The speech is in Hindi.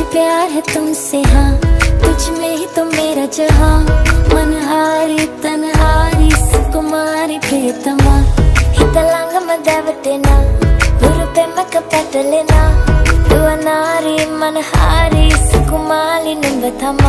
कुछ प्यार है तुमसे हाँ। तुझ में ही तो मेरा जहाँ। मनहारी, तनहारी, सुकुमारी, प्रियतमा। हितलांग मदावतेना ಹುರುಪೆಮ್ಮಕ್ಕ ಪಟಲೆನ ಯುವನಾರಿ ಮನಹಾರಿ ಸುಕುಮಾಲಿ ನಿಂಬತಮ್ಮ